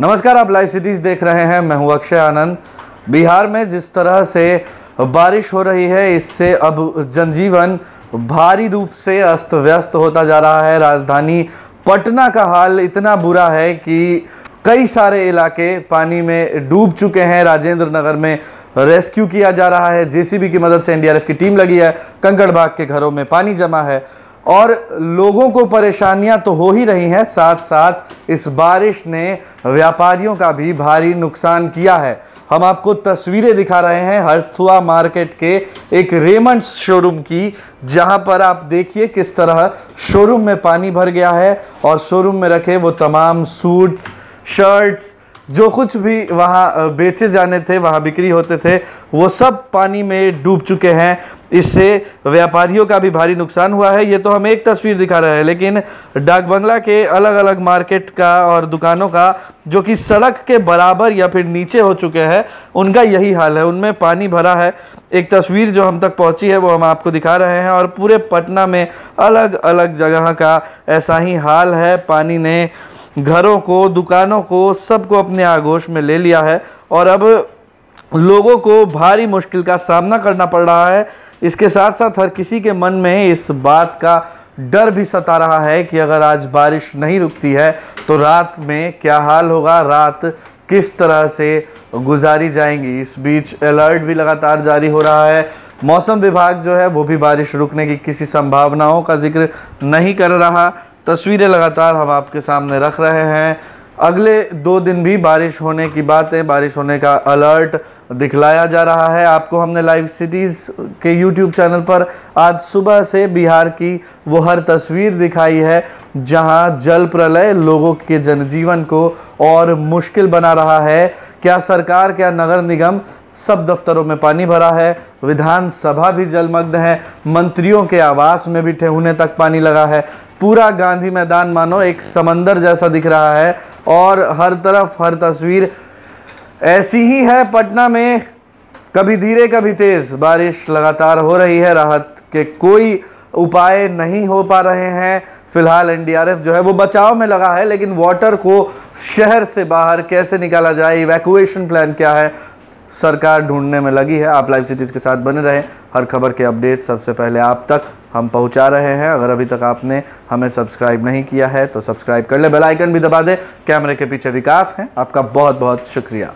नमस्कार, आप live cities देख रहे हैं। मैं हूँ अक्षय आनंद। बिहार में जिस तरह से बारिश हो रही है, इससे अब जनजीवन भारी रूप से अस्त व्यस्त होता जा रहा है। राजधानी पटना का हाल इतना बुरा है कि कई सारे इलाके पानी में डूब चुके हैं। राजेंद्र नगर में रेस्क्यू किया जा रहा है। जेसीबी की मदद से एनडीआरएफ की टीम लगी है। कंकड़ बाग के घरों में पानी जमा है। और लोगों को परेशानियाँ तो हो ही रही हैं साथ साथ इस बारिश ने व्यापारियों का भी भारी नुकसान किया है। हम आपको तस्वीरें दिखा रहे हैं हरथुआ मार्केट के एक रेमंड शोरूम की, जहाँ पर आप देखिए किस तरह शोरूम में पानी भर गया है और शोरूम में रखे वो तमाम सूट्स, शर्ट्स, जो कुछ भी वहाँ बेचे जाने थे, वहाँ बिक्री होते थे, वो सब पानी में डूब चुके हैं। इससे व्यापारियों का भी भारी नुकसान हुआ है। ये तो हम एक तस्वीर दिखा रहे हैं, लेकिन डाक बंगला के अलग अलग मार्केट का और दुकानों का, जो कि सड़क के बराबर या फिर नीचे हो चुके हैं, उनका यही हाल है। उनमें पानी भरा है। एक तस्वीर जो हम तक पहुँची है, वो हम आपको दिखा रहे हैं और पूरे पटना में अलग अलग जगह का ऐसा ही हाल है। पानी ने घरों को, दुकानों को, सबको अपने आगोश में ले लिया है और अब लोगों को भारी मुश्किल का सामना करना पड़ रहा है। इसके साथ साथ हर किसी के मन में इस बात का डर भी सता रहा है कि अगर आज बारिश नहीं रुकती है तो रात में क्या हाल होगा? रात किस तरह से गुजारी जाएँगी? इस बीच अलर्ट भी लगातार जारी हो रहा है। मौसम विभाग जो है, वो भी बारिश रुकने की किसी संभावनाओं का ज़िक्र नहीं कर रहा। तस्वीरें लगातार हम आपके सामने रख रहे हैं। अगले दो दिन भी बारिश होने की बात है बारिश होने का अलर्ट दिखलाया जा रहा है। आपको हमने लाइव सिटीज़ के यूट्यूब चैनल पर आज सुबह से बिहार की वो हर तस्वीर दिखाई है, जहाँ जल प्रलय लोगों के जनजीवन को और मुश्किल बना रहा है। क्या सरकार, क्या नगर निगम सब दफ्तरों में पानी भरा है, विधानसभा भी जलमग्न है, मंत्रियों के आवास में भी ठेहुने तक पानी लगा है। पूरा गांधी मैदान मानो एक समंदर जैसा दिख रहा है और हर तरफ़ हर तस्वीर ऐसी ही है। पटना में कभी धीरे, कभी तेज बारिश लगातार हो रही है। राहत के कोई उपाय नहीं हो पा रहे हैं। फ़िलहाल एनडीआरएफ जो है वो बचाव में लगा है, लेकिन वाटर को शहर से बाहर कैसे निकाला जाए इवैक्यूएशन प्लान क्या है? सरकार ढूँढने में लगी है। आप लाइव सिटीज़ के साथ बने रहें। हर खबर के अपडेट सबसे पहले आप तक हम पहुँचा रहे हैं। अगर अभी तक आपने हमें सब्सक्राइब नहीं किया है तो सब्सक्राइब कर ले। बेल आइकन भी दबा दें। कैमरे के पीछे विकास हैं। आपका बहुत बहुत शुक्रिया।